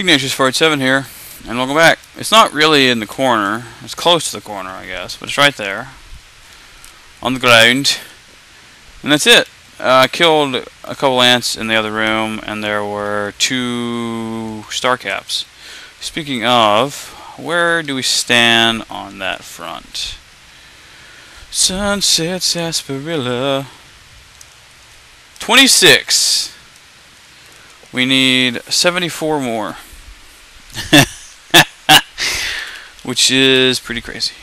Ignatius 487 here, and welcome back. It's not really in the corner. It's close to the corner, I guess, but it's right there. On the ground. And that's it. Uh, I killed a couple ants in the other room, and there were two star caps. Speaking of, where do we stand on that front? Sunset Sarsaparilla. 26. We need 74 more. Which is pretty crazy.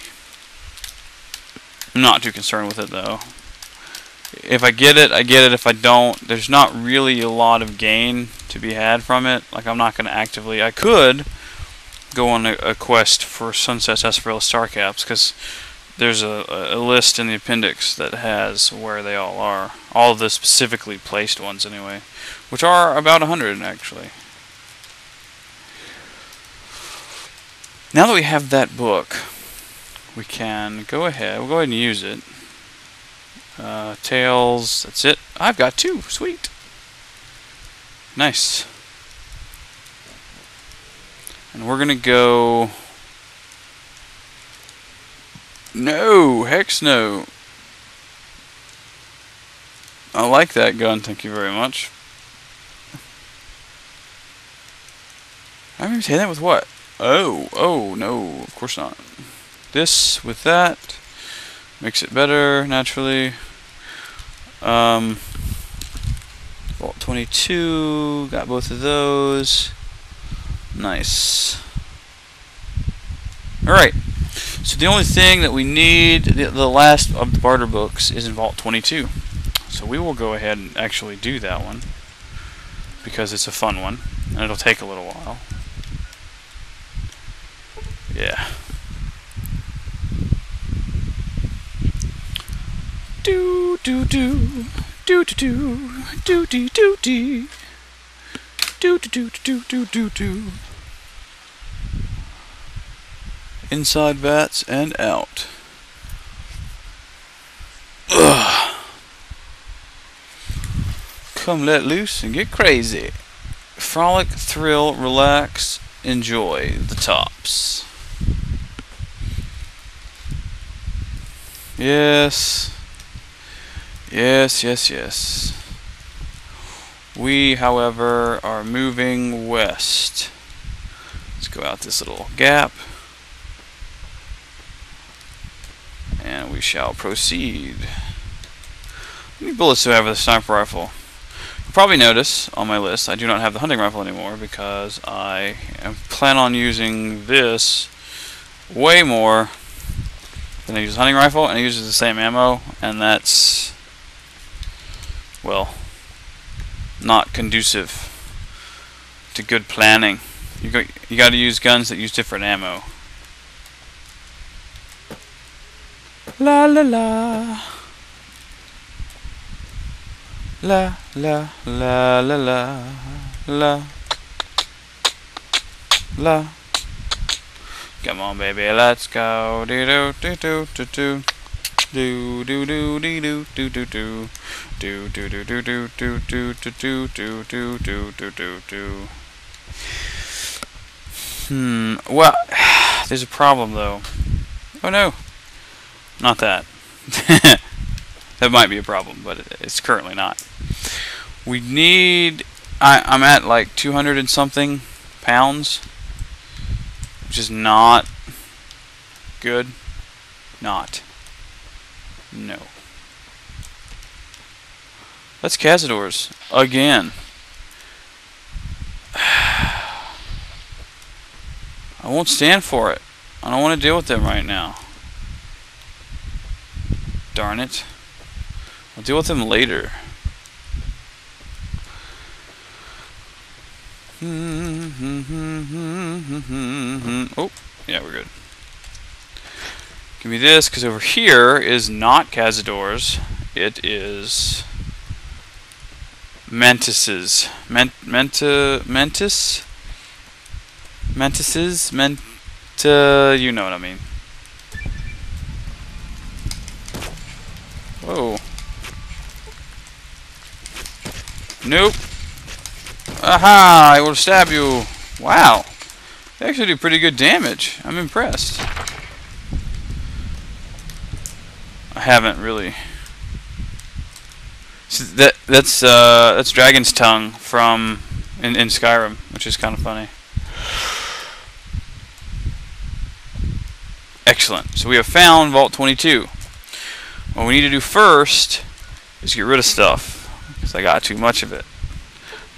I'm not too concerned with it though. If I get it, I get it. If I don't, there's not really a lot of gain to be had from it. Like, I'm not going to actively... I could go on a, a quest for Sunset Sarsaparilla Star Caps, because there's a, a list in the appendix that has where they all are. All the specifically placed ones, anyway. Which are about 100, actually. Now that we have that book, we can go ahead. We'll go ahead and use it. Uh, tails, that's it. I've got two. Sweet. Nice. And we're going to go... No! Hex no! I like that gun, thank you very much. I'm going to say that with what? Oh, oh, no, of course not. This with that makes it better, naturally. Um, Vault 22, got both of those. Nice. Alright, so the only thing that we need, the, the last of the barter books, is in Vault 22. So we will go ahead and actually do that one, because it's a fun one, and it'll take a little while. Yeah. Do do do do do do do do do do do do do do do do do Inside vats and out. Ugh. Come let loose and get crazy. Frolic, thrill, relax, enjoy the tops. Yes. Yes, yes, yes. We, however, are moving west. Let's go out this little gap. And we shall proceed. How many bullets do I have with the sniper rifle? You'll probably notice on my list I do not have the hunting rifle anymore because I plan on using this way more then I use hunting rifle, and it uses the same ammo, and that's, well, not conducive to good planning. You got you got to use guns that use different ammo. La la la. La la la la la la la Come on, baby, let's go. Do do do do do do. Do do do do do do do do. Do do do do do do do do do do do do do do do. Hmm. Well, there's a problem though. Oh no. Not that. that might be a problem, but it's currently not. We need. I, I'm at like 200 and something pounds which is not good. Not. No. That's Cazadors. Again. I won't stand for it. I don't want to deal with them right now. Darn it. I'll deal with them later. Give me this, because over here is not Cazadors. It is Mantises. Ment Menta Mentis? Mantises? Menta you know what I mean. Whoa. Nope. Aha! I will stab you. Wow. They actually do pretty good damage. I'm impressed. I haven't really. So that that's uh, that's Dragon's Tongue from in, in Skyrim, which is kind of funny. Excellent. So we have found Vault 22. What we need to do first is get rid of stuff because I got too much of it.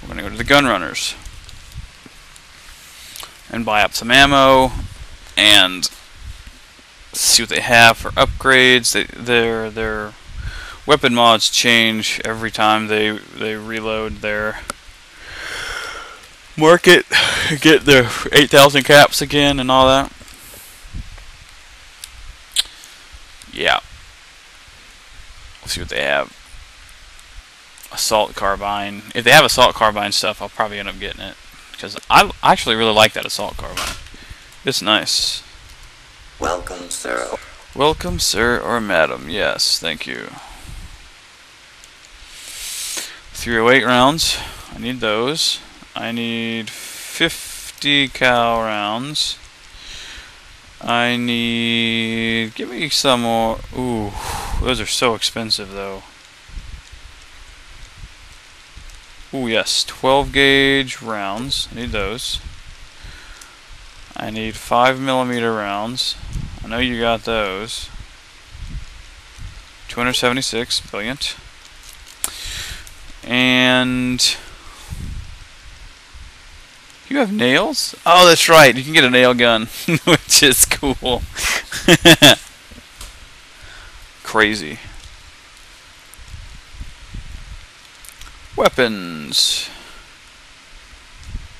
We're gonna go to the gun runners and buy up some ammo and see what they have for upgrades. They, their their weapon mods change every time they they reload their market, get their 8,000 caps again and all that. Yeah. Let's see what they have. Assault carbine. If they have assault carbine stuff, I'll probably end up getting it because I actually really like that assault carbine. It's nice. Welcome, sir. Welcome, sir or madam. Yes, thank you. 308 rounds. I need those. I need 50 cal rounds. I need... Give me some more... Ooh, those are so expensive, though. Ooh, yes, 12 gauge rounds. I need those. I need 5 millimeter rounds. I know you got those. 276, brilliant. And you have nails? Oh, that's right. You can get a nail gun, which is cool. Crazy. Weapons.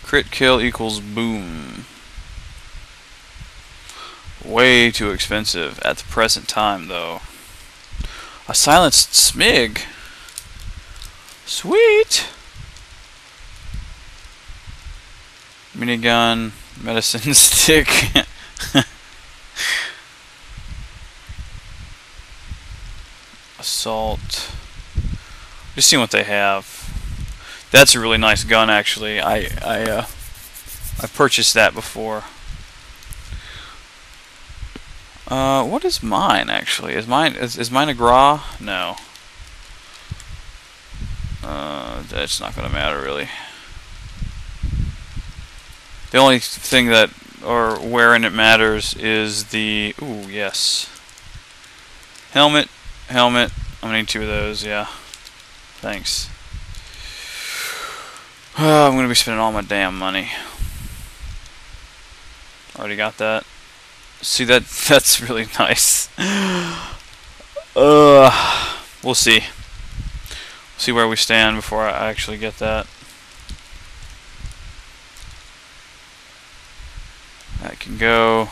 Crit kill equals boom. Way too expensive at the present time, though. A silenced smig. Sweet. Minigun, medicine stick. Assault. Just seeing what they have. That's a really nice gun, actually. I I uh, I purchased that before. Uh, what is mine actually? Is mine is is mine a Gra? No. Uh, that's not gonna matter really. The only thing that or wherein it matters is the ooh yes. Helmet, helmet. I'm gonna need two of those. Yeah. Thanks. Oh, I'm gonna be spending all my damn money. Already got that. See that that's really nice. Uh we'll see. See where we stand before I actually get that. That can go.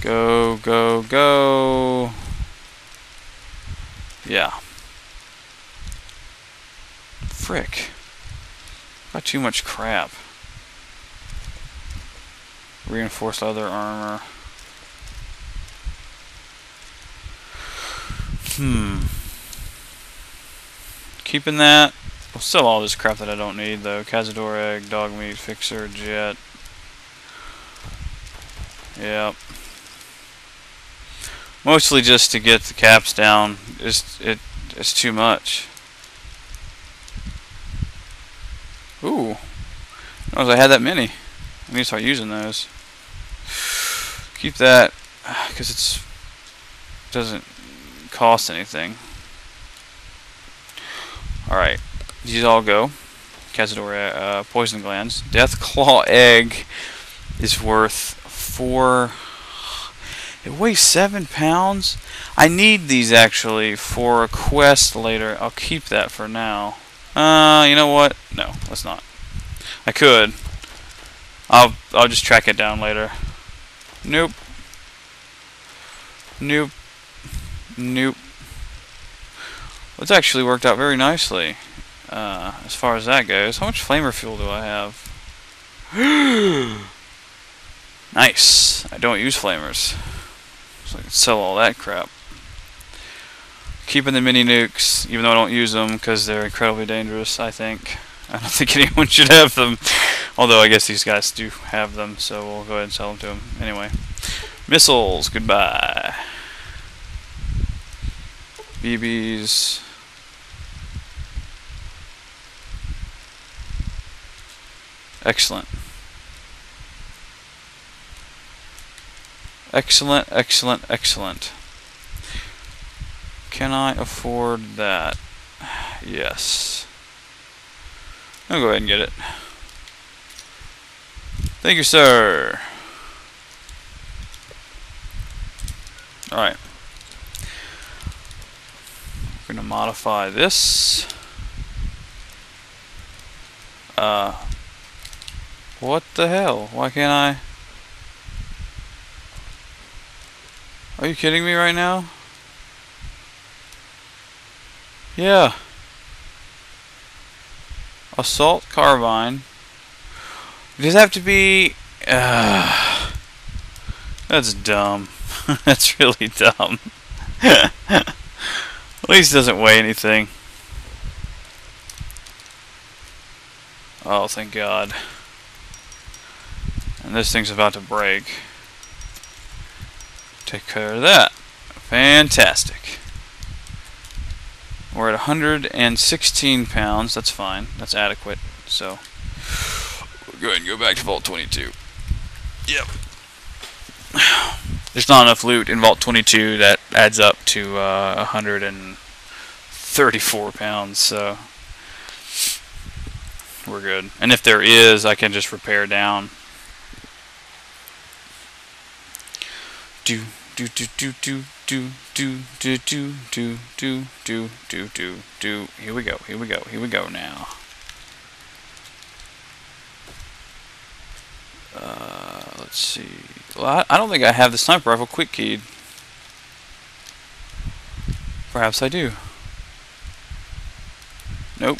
Go, go, go. Yeah. Frick. Got too much crap. Reinforced leather armor. Hmm. Keeping that. We'll sell all this crap that I don't need though. Cazador egg, dog meat, fixer, jet. Yep. Mostly just to get the caps down. It's it it's too much. Ooh. I I had that many. I need to start using those. Keep that because it's doesn't cost anything. Alright. These all go. Cazador uh, poison glands. Deathclaw egg is worth four it weighs seven pounds. I need these actually for a quest later. I'll keep that for now. Uh, you know what? No, let's not. I could. I'll I'll just track it down later. Nope. Nope. Nope. Well, It's actually worked out very nicely. Uh, as far as that goes. How much flamer fuel do I have? nice. I don't use flamers. So I can sell all that crap. Keeping the mini nukes, even though I don't use them because they're incredibly dangerous, I think. I don't think anyone should have them. Although I guess these guys do have them, so we'll go ahead and sell them to them. Anyway. Missiles, goodbye. BBs. Excellent. Excellent, excellent, excellent. Can I afford that? Yes. I'll go ahead and get it. Thank you, sir. Alright. We're going to modify this. Uh, what the hell? Why can't I? Are you kidding me right now? Yeah. Assault carbine. Does it have to be... Uh, that's dumb. that's really dumb. At least it doesn't weigh anything. Oh, thank God. And this thing's about to break. Take care of that. Fantastic. We're at 116 pounds. That's fine. That's adequate. So, go ahead and go back to Vault 22. Yep. There's not enough loot in Vault 22 that adds up to uh, 134 pounds, so we're good. And if there is, I can just repair down. Do do do do do do do do do do do do do do do here we go here we go here we go now uh, let's see. Well I, I don't think I have the sniper rifle. Quick keyed perhaps I do. Nope.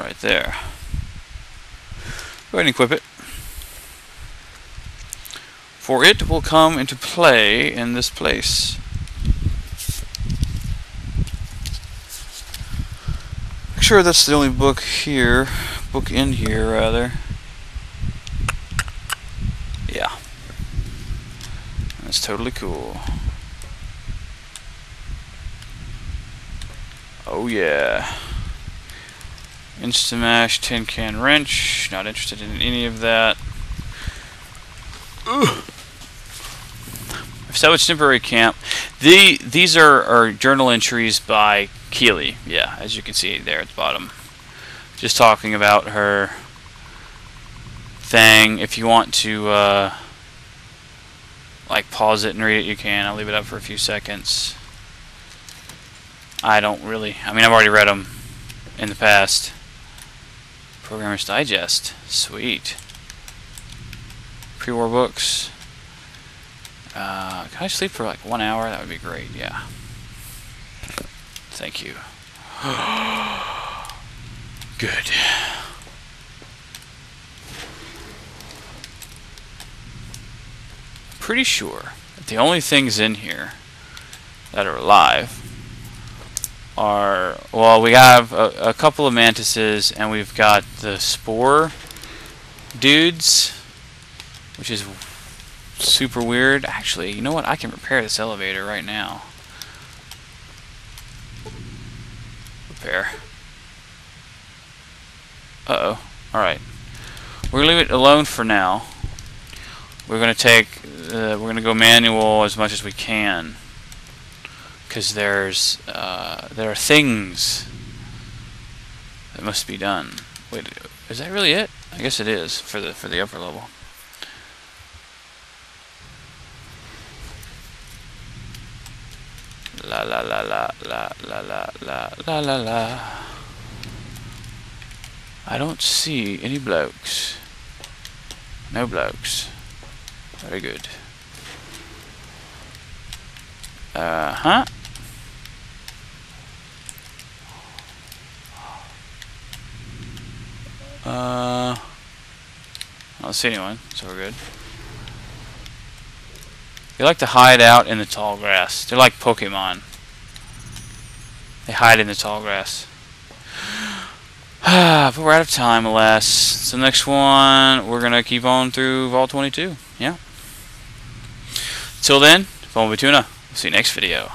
Right there. Go ahead and equip it. For it will come into play in this place. Make sure, that's the only book here, book in here rather. Yeah, that's totally cool. Oh yeah. Instamash, tin can wrench. Not interested in any of that. Ugh. Savage Temporary Camp. The these are, are journal entries by Keely. Yeah, as you can see there at the bottom. Just talking about her thing. If you want to uh, like pause it and read it, you can. I'll leave it up for a few seconds. I don't really. I mean, I've already read them in the past. Programmer's Digest. Sweet. Pre-war books. Uh, can I sleep for like one hour? That would be great, yeah. Thank you. Good. Pretty sure that the only things in here that are alive are, well, we have a, a couple of mantises and we've got the spore dudes, which is super weird. Actually, you know what? I can repair this elevator right now. Repair. Uh-oh. Alright. We're going to leave it alone for now. We're going to take... Uh, we're going to go manual as much as we can. Because there's... Uh, there are things that must be done. Wait, is that really it? I guess it is for the for the upper level. La la la la la la la la la la la. I don't see any blokes. No blokes. Very good. Uh-huh. Uh, I don't see anyone, so we're good. They like to hide out in the tall grass. They're like Pokemon. They hide in the tall grass. but we're out of time, alas. So next one, we're gonna keep on through Vault 22. Yeah. Till then, me tuna. See you next video.